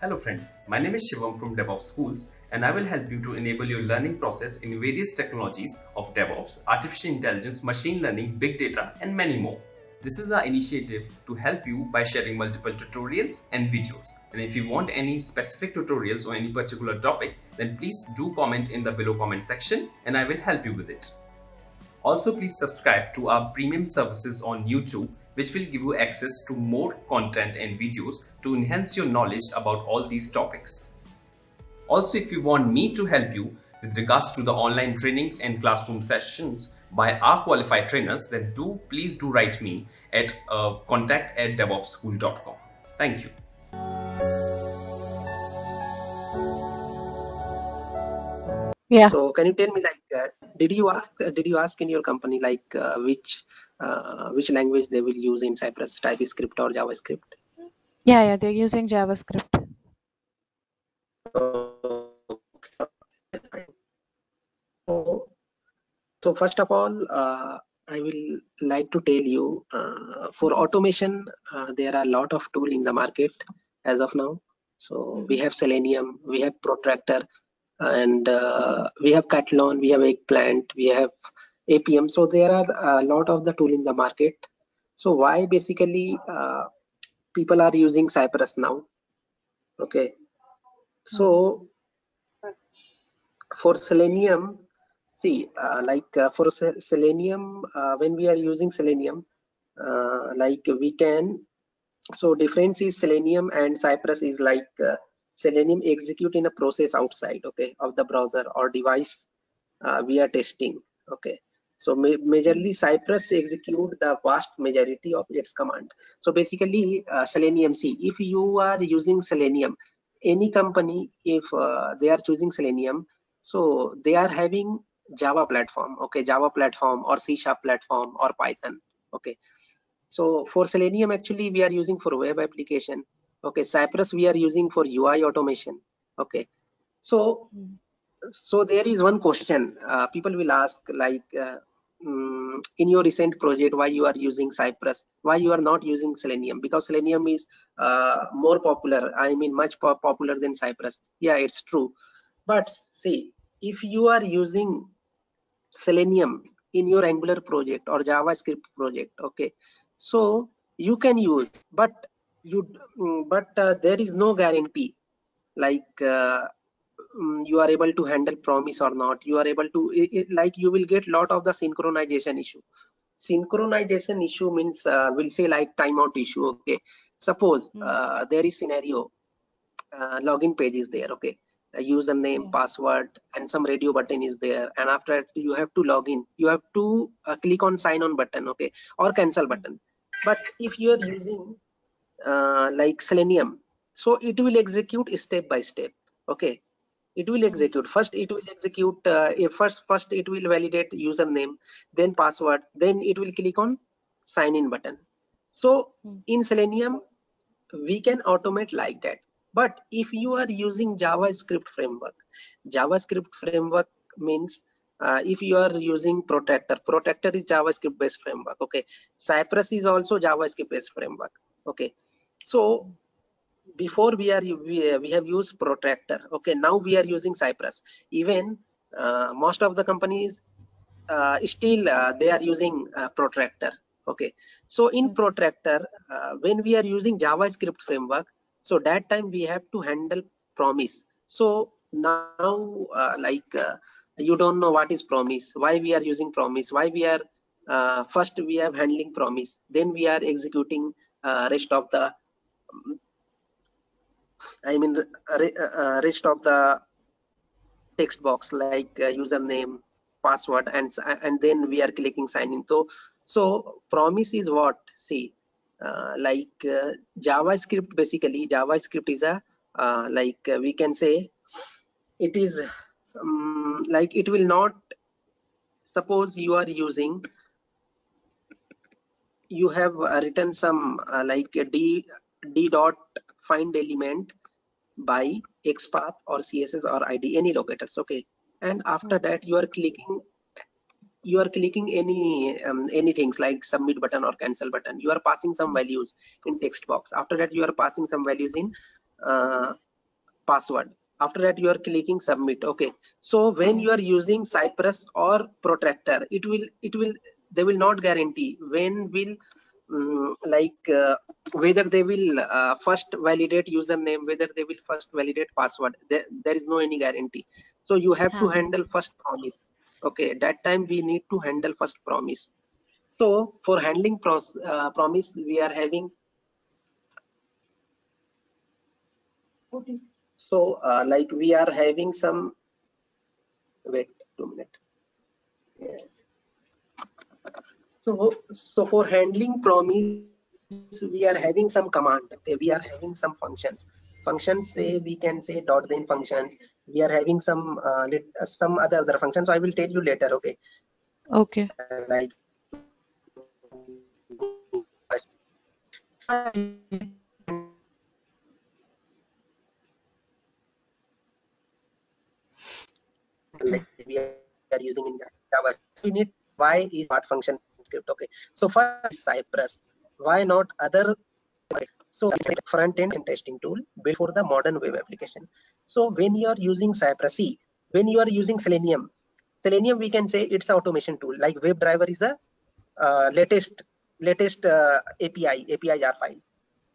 Hello friends, my name is Shivam from DevOps Schools and I will help you to enable your learning process in various technologies of DevOps, artificial intelligence, machine learning, big data and many more. This is our initiative to help you by sharing multiple tutorials and videos. And if you want any specific tutorials or any particular topic, then please do comment in the below comment section and I will help you with it. Also, please subscribe to our premium services on YouTube, which will give you access to more content and videos to enhance your knowledge about all these topics. Also, if you want me to help you with regards to the online trainings and classroom sessions by our qualified trainers, then do please do write me at uh, contact at devopsschool.com. Thank you. Yeah. So can you tell me like, uh, did you ask, uh, did you ask in your company like uh, which uh, which language they will use in Cypress, TypeScript or JavaScript? Yeah, yeah, they're using JavaScript. So, so first of all, uh, I will like to tell you uh, for automation, uh, there are a lot of tool in the market as of now. So we have Selenium, we have Protractor, and uh, we have Katalon, we have Eggplant, we have Appium. So there are a lot of the tool in the market. So why basically uh, people are using Cypress now? Okay. So for Selenium, see, uh, like uh, for Selenium, uh, when we are using Selenium, uh, like we can, so difference is Selenium and Cypress is like uh, Selenium execute in a process outside, okay, of the browser or device uh, we are testing, okay. So ma majorly Cypress execute the vast majority of its command. So basically uh, Selenium C, if you are using Selenium, any company, if uh, they are choosing Selenium, so they are having Java platform, okay, Java platform or C Sharp platform or Python, okay. So for Selenium, actually, we are using for web application. Okay, Cypress we are using for UI automation. Okay, so so there is one question uh, people will ask like uh, mm, in your recent project why you are using Cypress, why you are not using Selenium because Selenium is uh, more popular. I mean much popular than Cypress. Yeah, it's true. But see, if you are using Selenium in your Angular project or JavaScript project, okay, so you can use, but you mm, but uh, there is no guarantee like uh, mm, you are able to handle promise or not. You are able to it, it- like you will get lot of the synchronization issue. Synchronization issue means uh, we'll say like timeout issue. Okay, suppose Mm. uh, there is scenario uh, login page is there okay a username Yeah. password and some radio button is there and after that you have to log in you have to uh, click on sign on button okay or cancel button but if you are using uh, like selenium. So it will execute step by step. Okay? It will execute. First it will execute uh, first first it will validate username then password then it will click on sign in button. So Hmm. in selenium we can automate like that. But if you are using javascript framework javascript framework means uh, if you are using protractor protractor is javascript based framework. Okay? Cypress is also javascript based framework okay. So before we are we, we have used protractor. Okay. Now we are using cypress. Even uh, most of the companies uh, still uh, they are using uh, protractor. Okay. So in protractor uh, when we are using javascript framework so that time we have to handle promise. So now uh, like uh, you don't know what is promise. Why we are using promise? Why we are uh, first we are handling promise? Then we are executing rest of the i mean uh, uh, rest of the text box like uh, username password and and then we are clicking sign in. So so promise is what? See uh, like uh, javascript basically javascript is a uh, like uh, we can say it is um, like it will not suppose you are using you have uh, written some uh, like a d d dot find element by xpath or css or id any locators okay? And after that you are clicking you are clicking any um, any things like submit button or cancel button. You are passing some values in text box. After that you are passing some values in uh, password. After that you are clicking submit okay? So when you are using cypress or protractor it will it will they will not guarantee. When will um, like uh, whether they will uh, first validate username whether they will first validate password there, there is no any guarantee. So you have to Uh-huh. handle first promise. Okay that time we need to handle first promise. So for handling pros, uh, promise we are having so uh, like we are having some wait two minute. Yeah. So so for handling promise we are having some command. Okay we are having some functions. Functions say we can say dot then functions. We are having some uh, lit, uh, some other other functions. So i will tell you later okay? Okay. Uh, like like we are using in Java. We need why is part function script. Okay. So first Cypress. Why not other? So front end testing tool built for the modern web application. So when you are using Cypress, see when you are using Selenium, Selenium we can say it's a automation tool. Like WebDriver is a uh, latest latest uh, API API R file.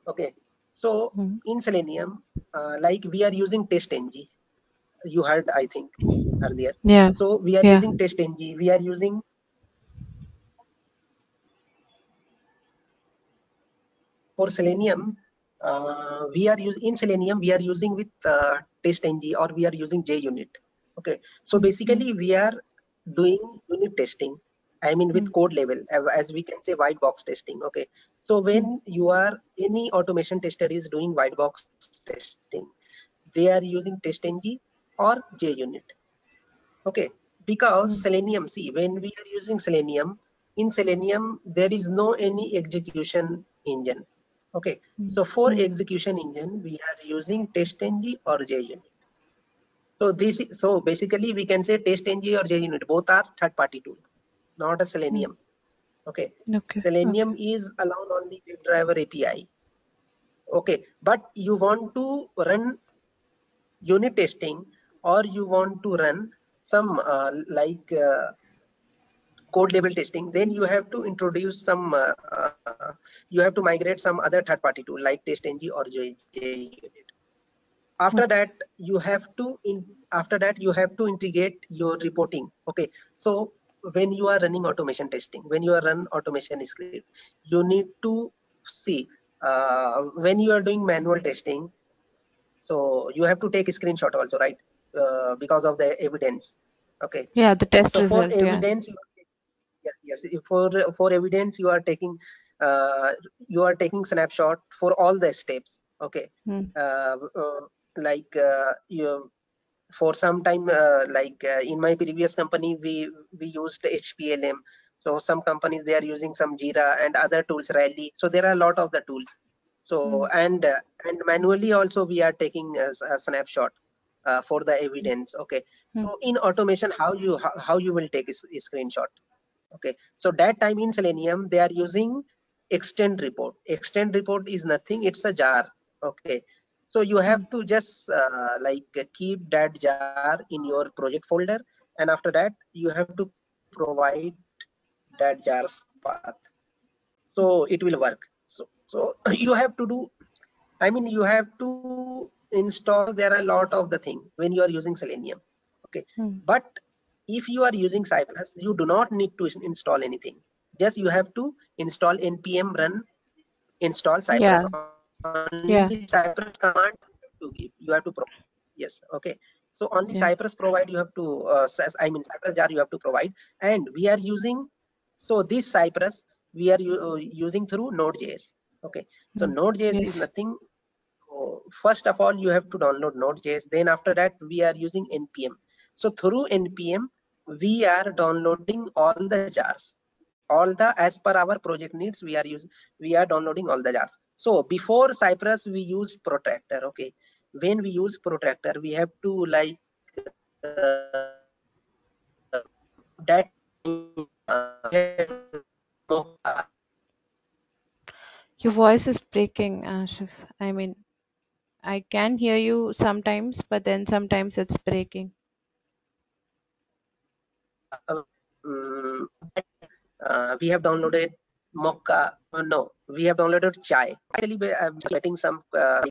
Okay. So Mhm. in Selenium, uh, like we are using TestNG. You heard I think earlier. Yeah. So we are Yeah. using TestNG. We are using for Selenium. Uh, we are using in Selenium. We are using with uh, TestNG or we are using JUnit. Okay. So basically we are doing unit testing. I mean with Mm. code level, as we can say white box testing. Okay. So when you are any automation tester is doing white box testing, they are using test TestNG or JUnit. Okay, because Mm. Selenium, see, when we are using Selenium, in Selenium, there is no any execution engine. Okay, Mm. so for Mm. execution engine, we are using TestNG or JUnit. So this, is- so basically we can say TestNG or JUnit, both are third-party tool, not a Selenium. Okay, Okay. Selenium is allowed on the WebDriver API. Okay, but you want to run unit testing or you want to run some uh, like uh, code level testing then you have to introduce some uh, uh, you have to migrate some other third party tool like testng or JUnit. after that you have to in after that you have to integrate your reporting okay so when you are running automation testing when you are run automation script you need to see uh, when you are doing manual testing so you have to take a screenshot also right uh, because of the evidence okay Yeah, the test so result. Yeah. evidence you yes yes. For for evidence you are taking uh, you are taking snapshot for all the steps okay? Mm. uh, uh, like uh, you for some time uh, like uh, in my previous company we we used hplm so some companies they are using some jira and other tools rally. So there are a lot of the tools. So Mm. and uh, and manually also we are taking a snapshot uh, for the evidence okay? Mm. so in automation how you how, how you will take a screenshot okay. So that time in selenium they are using extent report. Extent report is nothing it's a jar. Okay. So you have to just uh, like keep that jar in your project folder and after that you have to provide that jar's path. So it will work. So so you have to do i mean you have to install there are a lot of the thing when you are using selenium. Okay. Mm. but if you are using cypress you do not need to install anything. Just you have to install npm run install cypress only Yeah. cypress command to give. You have to provide yes okay. So only Yeah. cypress provide you have to uh, i mean cypress jar you have to provide. And we are using so this cypress we are uh, using through node.js okay. So Mm. node.js is nothing so first of all you have to download node.js then after that we are using npm so through npm we are downloading all the jars all the as per our project needs we are using we are downloading all the jars so before cypress we use protractor okay when we use protractor we have to like uh, that uh, Your voice is breaking, Ashif. I mean, I can hear you sometimes, but then sometimes it's breaking um, we have downloaded mocha. Uh, no, we have downloaded chai. Actually, I'm getting some. Uh,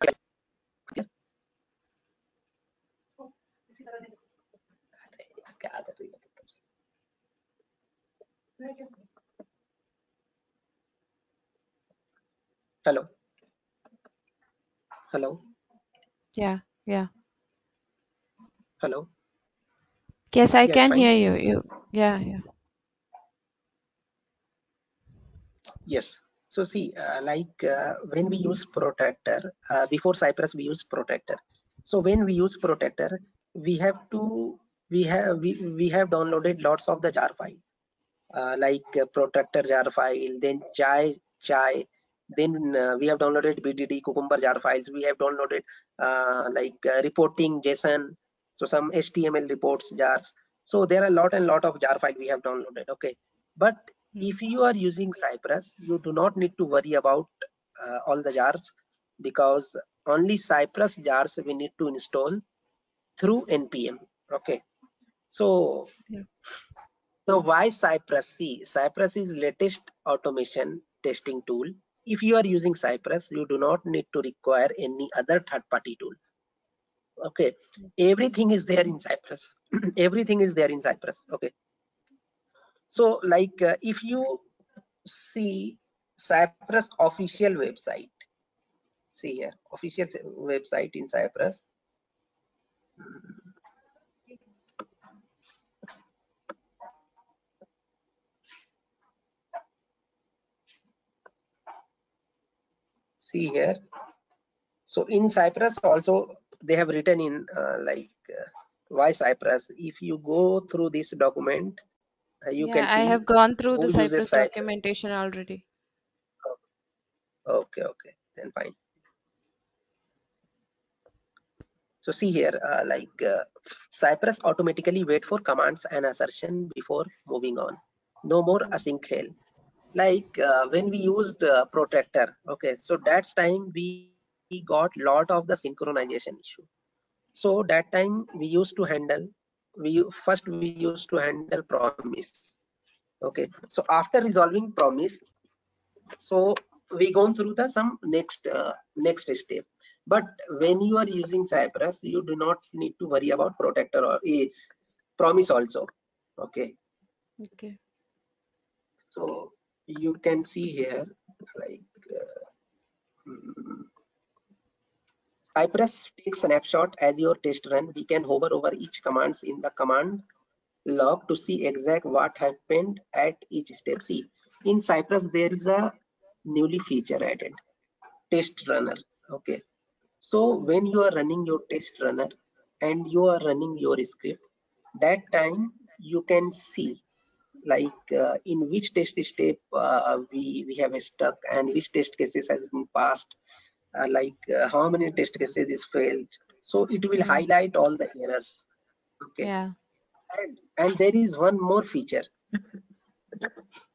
hello hello yeah yeah hello Yes, I it's can fine. hear you. You, yeah, yeah. Yes. So see, uh, like uh, when we use protector, uh, before Cypress we use protector. So when we use protector, we have to, we have, we, we have downloaded lots of the jar file, uh, like uh, protector jar file, then chai, chai, then uh, we have downloaded BDD cucumber jar files. We have downloaded uh, like uh, reporting JSON, so some HTML reports jars. So there are a lot and lot of jar file we have downloaded. Okay, but Hmm. if you are using Cypress, you do not need to worry about uh, all the jars because only Cypress jars we need to install through npm. Okay, so Yeah. so why Cypress? See, Cypress is latest automation testing tool. If you are using Cypress, you do not need to require any other third-party tool. Okay, everything is there in Cypress. everything is there in Cypress. Okay, so like uh, if you see cypress official website, see here official website in cypress See here. So in cypress also they have written in uh, like uh, why Cypress. If you go through this document, uh, you Yeah, can I have gone through the Cypress documentation already. Okay, okay, then fine. So see here, uh, like uh, Cypress automatically wait for commands and assertion before moving on. No more async hell. Like uh, when we used uh, protector, okay, so that's time we, we got lot of the synchronization issue. So that time we used to handle, we first we used to handle promise. Okay, so after resolving promise, so we gone through the some next uh, next step but when you are using cypress you do not need to worry about protector or a promise also okay Okay. so you can see here like uh, mm, cypress takes snapshot as your test run. We can hover over each commands in the command log to see exact what happened at each step. See in cypress there is a newly feature added test runner. Okay. So when you are running your test runner and you are running your script, that time you can see like uh, in which test step uh, we we have stuck and which test cases has been passed, uh, like uh, how many test cases is failed. So it will Yeah. highlight all the errors. Okay, Yeah. and, and there is one more feature.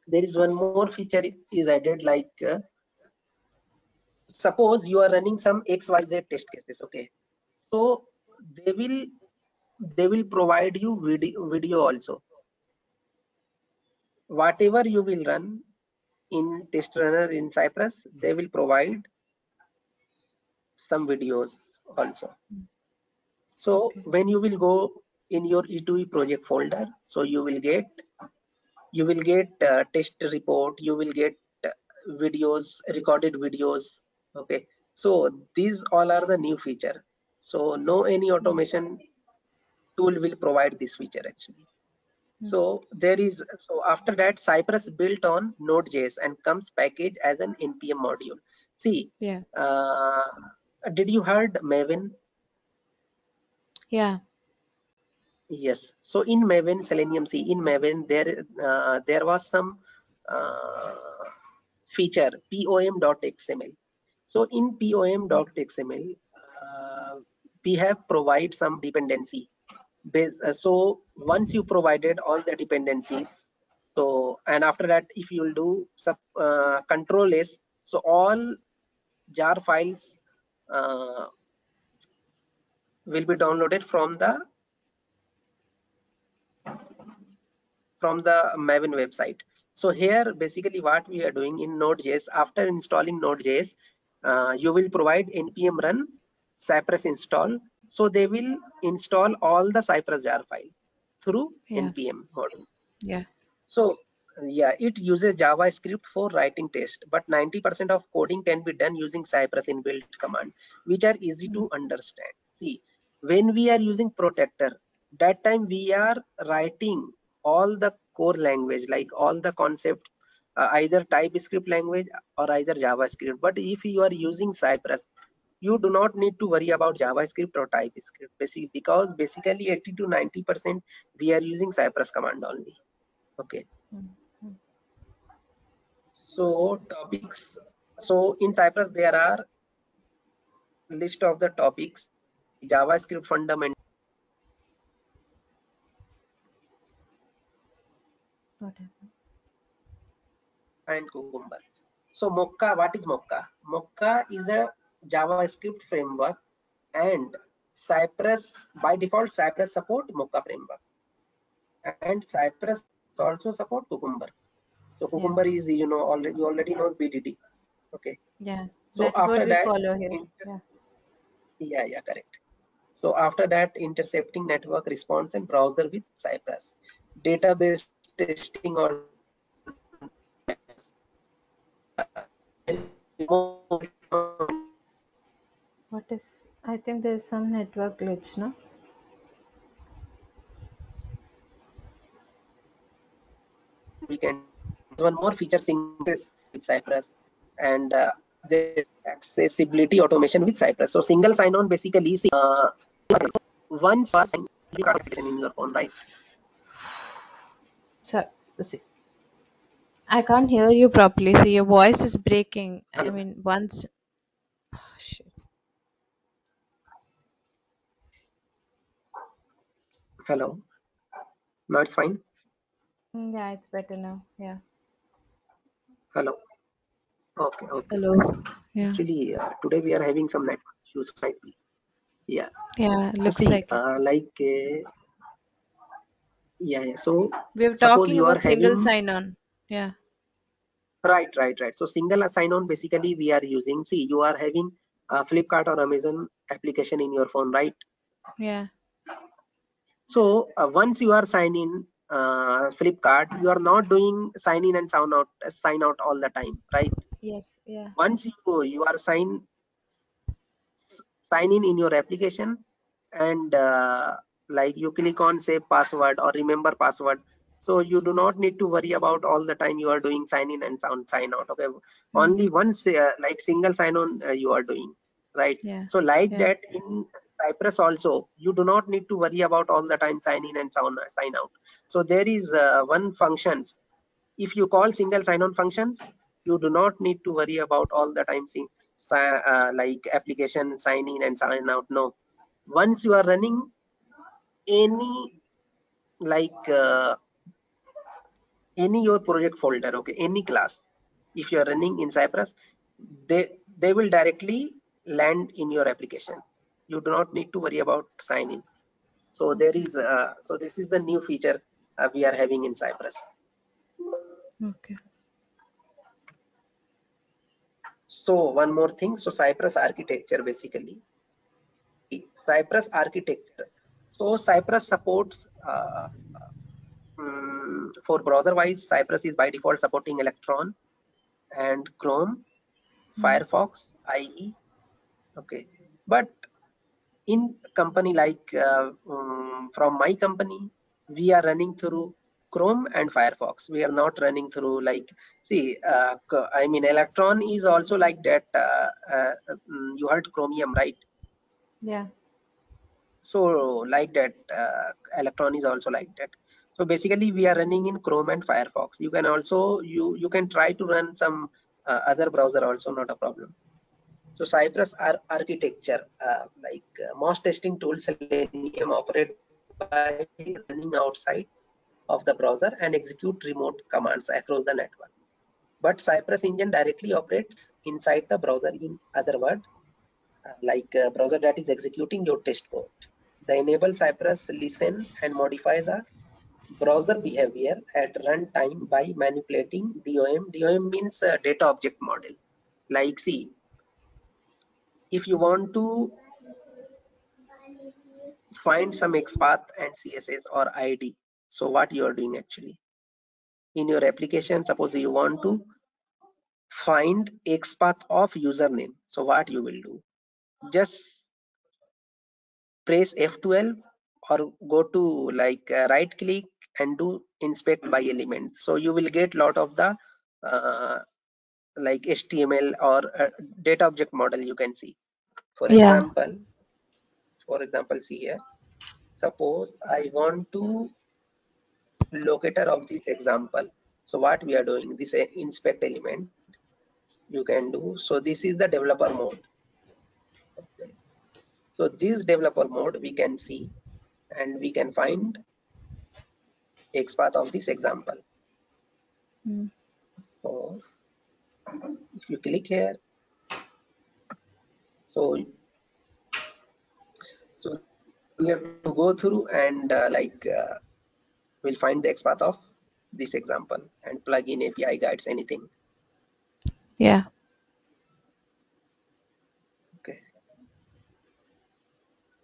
There is one more feature is added like uh, suppose you are running some xyz test cases okay so they will they will provide you video, video also whatever you will run in test runner in cypress they will provide some videos also so Okay. when you will go in your e2e project folder so you will get you will get uh, test report you will get uh, videos recorded videos okay so these all are the new feature so no any automation tool will provide this feature actually Hmm. so there is so after that cypress built on node.js and comes packaged as an npm module see Yeah. uh, did you heard maven Yeah. Yes. So in Maven, Selenium C, in Maven, there uh, there was some uh, feature pom.xml. So in pom.xml, uh, we have provide some dependency. Uh, So once you provided all the dependencies, so and after that, if you will do sub uh, control S, so all jar files uh, will be downloaded from the from the Maven website. So here basically what we are doing in Node.js after installing Node.js uh, you will provide npm run cypress install so they will install all the cypress jar file through Yeah. npm module Yeah. so yeah it uses javascript for writing test but 90 percent of coding can be done using cypress inbuilt command which are easy to understand. See when we are using protector that time we are writing all the core language like all the concept uh, either typescript language or either javascript. But if you are using cypress you do not need to worry about javascript or typescript basically because basically 80 to 90 percent we are using cypress command only. Okay. Mhm. So topics. So in cypress there are list of the topics. Javascript fundamental. And cucumber. So mocha what is mocha mocha is a javascript framework and cypress by default cypress support mocha framework. And cypress also support cucumber so cucumber is you know already you already knows bdd okay Yeah. So That's after what we that, follow here. Yeah. yeah yeah correct so after that intercepting network response and browser with cypress database testing or What is? I think there's some network glitch, no? we can one more feature synthesis with cypress and uh, the accessibility automation with cypress so single sign-on basically is uh, once you are signing application in your phone right So, see, I can't hear you properly. See, your voice is breaking. I mean, once. Oh, shit. hello now it's fine Mm, Yeah, it's better now. Yeah. Hello okay okay Hello. Yeah. actually uh, today we are having some network issues might be yeah Yeah, so looks see like uh, like uh, yeah, yeah so We're talking about single having sign-on. Yeah. right right right so single sign-on basically we are using see you are having a flipkart or amazon application in your phone right Yeah. So uh, once you are sign in uh, Flipkart, you are not doing sign in and sign out, sign out all the time, right? Yes. Yeah. Once you you are sign sign in in your application and uh, like you click on save password or remember password. So you do not need to worry about all the time you are doing sign in and sign sign out. Okay, only once uh, like single sign on uh, you are doing, right? Yeah. So like Yeah. that in Cypress also, you do not need to worry about all the time sign in and sign, sign out. So there is uh, one functions. If you call single sign-on functions, you do not need to worry about all the time si- si- uh, like application sign in and sign out. No, once you are running any like uh, any your project folder, okay, any class, if you are running in Cypress, they they will directly land in your application. You do not need to worry about sign in. So there is uh, so this is the new feature uh, we are having in Cypress. Okay. So one more thing. So Cypress architecture basically. Cypress architecture. So Cypress supports uh, mm, for browser wise, Cypress is by default supporting Electron and Chrome, Mm. Firefox, IE. Okay, but in company like uh, um, from my company, we are running through Chrome and Firefox. We are not running through like see. Uh, I mean, Electron is also like that. Uh, uh, mm, you heard Chromium, right? Yeah. so like that uh, electron is also like that so basically we are running in chrome and firefox you can also you you can try to run some uh, other browser also not a problem so cypress ar- architecture uh, like uh, most testing tools selenium operate by running outside of the browser and execute remote commands across the network but cypress engine directly operates inside the browser in other words like a browser that is executing your test code. The enable Cypress listen and modify the browser behavior at runtime by manipulating DOM. DOM means uh, data object model. Like see, if you want to find some XPath and CSS or ID, so what you are doing actually in your application, suppose you want to find XPath of username. So what you will do? Just press F12 or go to like uh, right click and do inspect by element. So you will get lot of the uh, like HTML or data object model you can see. For Yeah. example, for example, see here. Suppose I want to locator of this example. So what we are doing, this uh, inspect element you can do. So this is the developer mode. Okay. So this developer mode we can see and we can find XPath of this example. Mm. So if you click here, so so we have to go through and uh, like uh, we'll find the XPath of this example and plug in API guides anything. Yeah. Okay.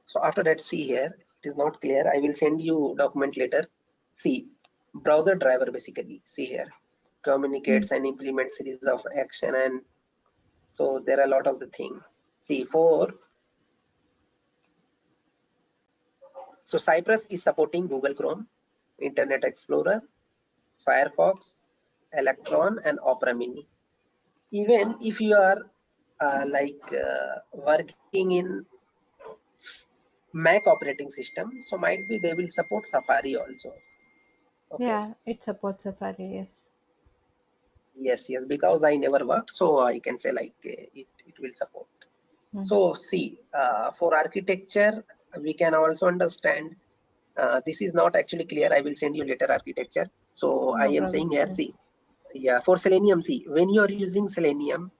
So after that, see here, it is not clear. I will send you document later. See, browser driver basically. See here, communicates and implements series of action and so there are a lot of the thing. See for so Cypress is supporting Google Chrome, Internet Explorer, Firefox, Electron, and Opera Mini. Even if you are uh, like uh, working in Mac operating system, so might be they will support Safari also. Okay. Yeah, it supports Safari, yes. Yes, yes, because I never worked, so I can say like uh, it, it will support. Mhm. So see, uh, for architecture, we can also understand. Uh, this is not actually clear. I will send you later architecture. So No I am problem, saying here, see, yeah, for Selenium, see, when you are using Selenium,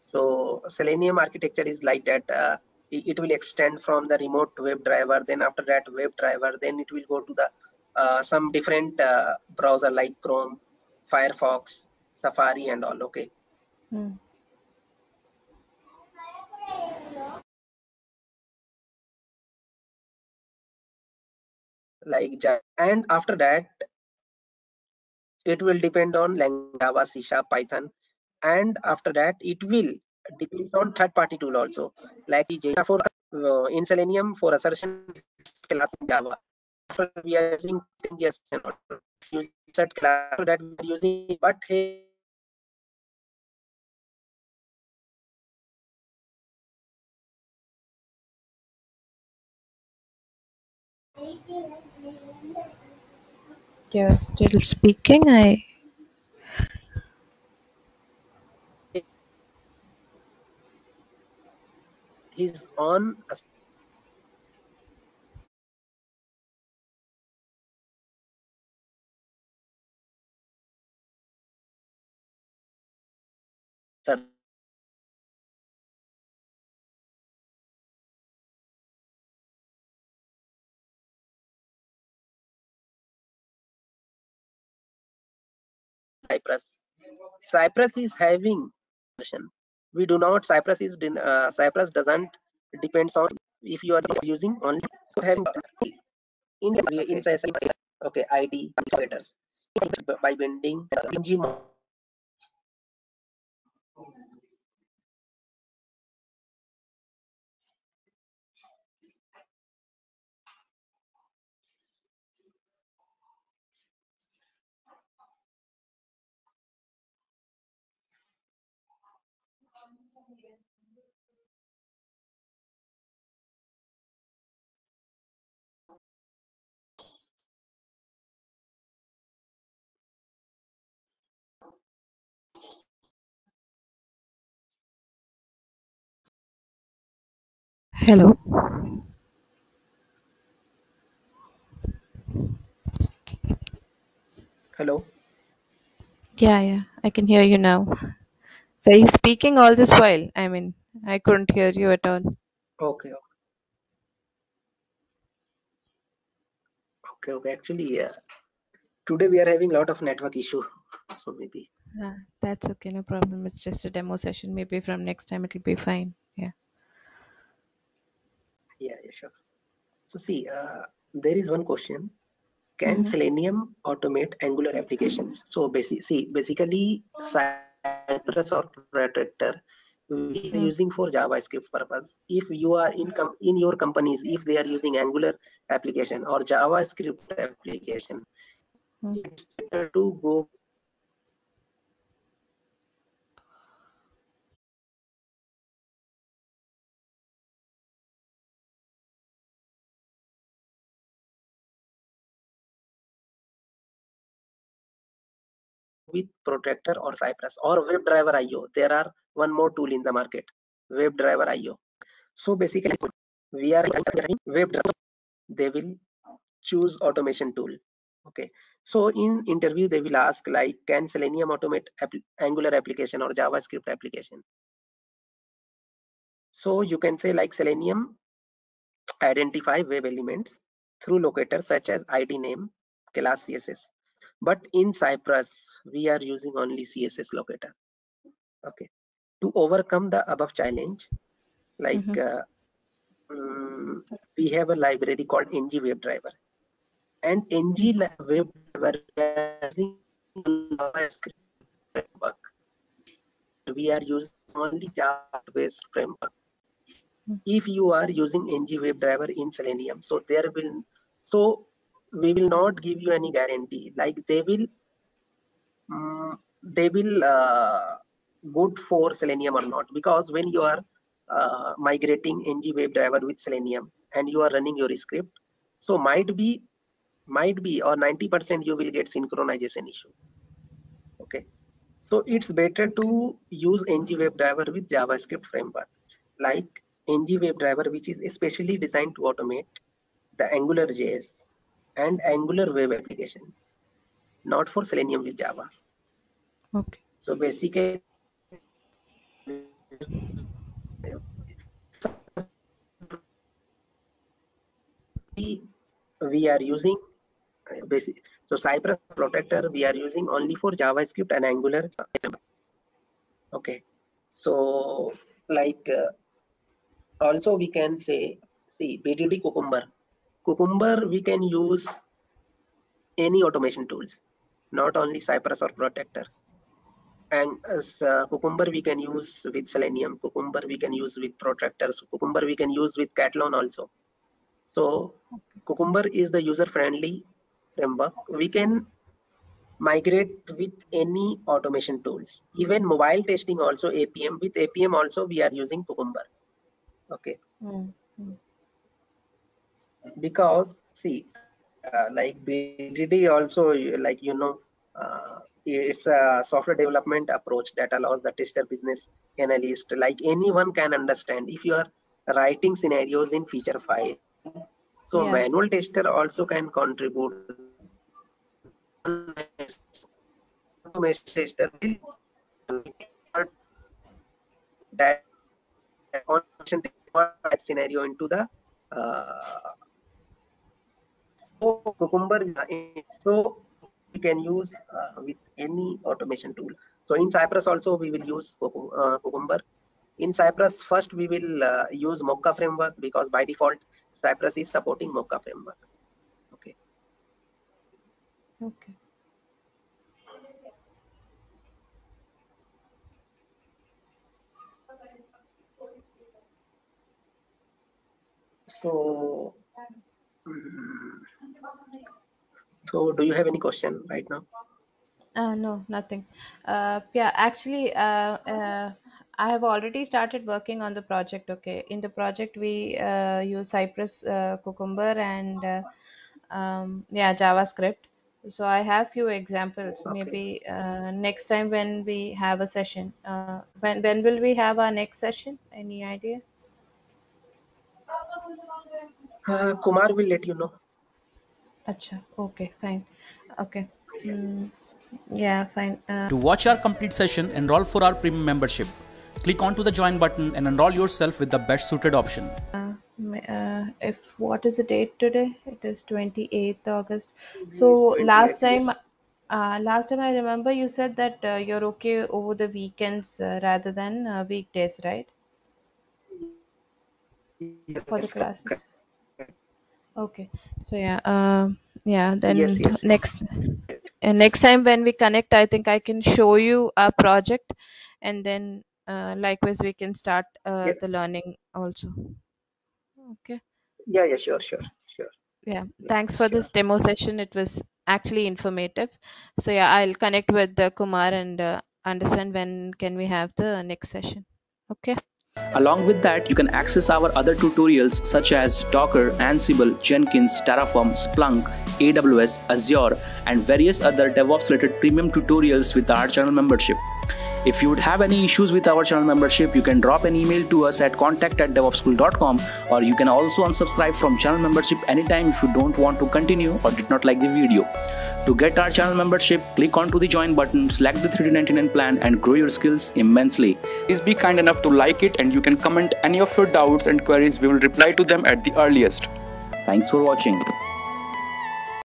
so Selenium architecture is like that. Uh, it, it will extend from the remote web driver. Then after that web driver, then it will go to the uh, some different uh, browser like Chrome, Firefox, Safari, and all. Okay. Mm. like and after that it will depend on language java c sharp python and after that it will depends on third party tool also like Java for uh, in selenium for assertion class in java after we are using JSON use set class that we are using but here You're still speaking. I He's on a Cypress. Cypress is having. We do not. Cypress is uh, Cypress doesn't depends on if you are using only for having in inside okay ID letters by bending ng hello. hello Yeah, yeah. I can hear you now. Were you speaking all this while? I mean, I couldn't hear you at all. Okay. Okay. Okay. Actually, uh, today we are having a lot of network issue. So maybe. Ah, that's okay, no problem. It's just a demo session. Maybe from next time it'll be fine. Yeah. Yeah. Yeah. Sure. So see, uh, there is one question. Can Mhm. Selenium automate Angular applications? So basically, see, basically Cypress or Protector we are Mm. using for JavaScript purpose. If you are in in your companies, if they are using Angular application or JavaScript application, Mm. it's better to go with Protractor or Cypress or WebDriver IO. There are one more tool in the market, WebDriver IO. So basically, we are WebDriver. They will choose automation tool. Okay. So in interview, they will ask like, can Selenium automate Angular application or JavaScript application? So you can say like Selenium identify web elements through locators such as ID name, class CSS. But in Cypress, we are using only CSS locator. Okay. To overcome the above challenge, like Mhm. uh, mm, we have a library called ng WebDriver, and ng li- WebDriver is using JavaScript framework. We are using only Java-based framework. Mm. If you are using ng WebDriver in Selenium, so there will so we will not give you any guarantee. Like they will mm, they will uh, good for Selenium or not because when you are uh, migrating ng WebDriver with Selenium and you are running your script, so might be might be or 90% you will get synchronization issue. Okay, so it's better to use ng WebDriver with JavaScript framework like ng WebDriver, which is especially designed to automate the Angular JS and Angular web application, not for Selenium with Java. Okay. So basically, we are using basic. So Cypress Protector we are using only for JavaScript and Angular. Okay. So like uh, also we can say see BDD Cucumber. Cucumber we can use any automation tools, not only Cypress or Protector. And as uh, Cucumber we can use with Selenium, Cucumber we can use with Protractors, Cucumber we can use with Katalon also. So Cucumber is the user-friendly framework. We can migrate with any automation tools. Even mobile testing also Appium. With Appium also we are using Cucumber. Okay, Mm. Mm. Because see, uh, like BDD also like you know, uh, it's a software development approach that allows the tester business analyst like anyone can understand if you are writing scenarios in feature file so Yeah. manual tester also can contribute tester will that scenario into the uh, cucumber so we can use uh, with any automation tool. So in cypress also we will use uh, cucumber. In cypress first we will uh, use mocha framework because by default cypress is supporting mocha framework. Okay. Okay. so so do you have any question right now Uh, no, nothing. Uh, yeah, actually, uh, uh, I have already started working on the project. Okay, in the project we uh, use Cypress, uh, Cucumber, and uh, um, yeah, JavaScript. So I have few examples. okay Maybe uh, next time when we have a session, uh, when when will we have our next session? Any idea? Uh, kumar will let you know Acha. Okay, fine. Okay. Mm, yeah, fine. Uh, To watch our complete session, enroll for our premium membership. Click onto the join button and enroll yourself with the best suited option. uh, if what is the date today it is 28th august so last time uh, last time i remember you said that uh, you're okay over the weekends uh, rather than uh, weekdays right for the Yes, classes correct. Okay. So yeah um yeah then Yes, yes, yes. next and next time when we connect i think i can show you our project and then uh, likewise we can start uh, the learning also. Okay. Yeah, yeah, sure, sure, sure. yeah. Yeah, thanks for sure. this demo session. It was actually informative. So yeah i'll connect with uh, kumar and uh, understand when can we have the next session. Okay Along with that, you can access our other tutorials such as Docker, Ansible, Jenkins, Terraform, Splunk, AWS, Azure, and various other DevOps related premium tutorials with our channel membership. If you would have any issues with our channel membership, you can drop an email to us at contact at devopsschool.com or you can also unsubscribe from channel membership anytime if you don't want to continue or did not like the video. To get our channel membership, click onto the join button, select the 399 plan and grow your skills immensely. Please be kind enough to like it and you can comment any of your doubts and queries. We will reply to them at the earliest. Thanks for watching.